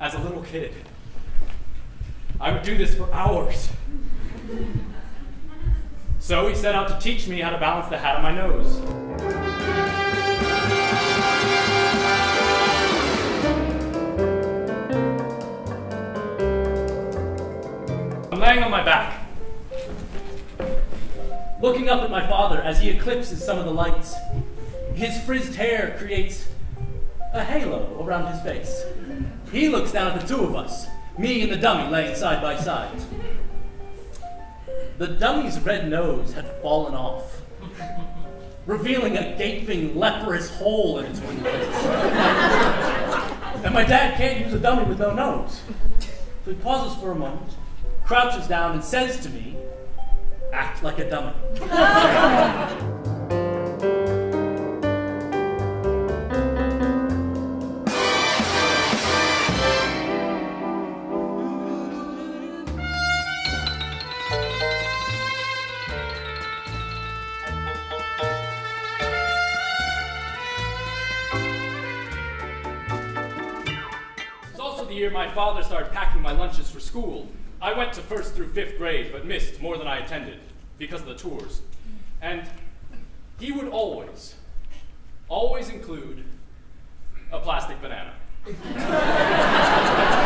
as a little kid. I would do this for hours. So he set out to teach me how to balance the hat on my nose. I'm laying on my back, looking up at my father as he eclipses some of the lights. His frizzed hair creates a halo around his face. He looks down at the two of us, me and the dummy laying side by side. The dummy's red nose had fallen off, revealing a gaping, leprous hole in its wing and my dad can't use a dummy with no nose. So he pauses for a moment, crouches down, and says to me, Act like a dummy. The year my father started packing my lunches for school. I went to first through fifth grade, but missed more than I attended because of the tours. And he would always, always include a plastic banana.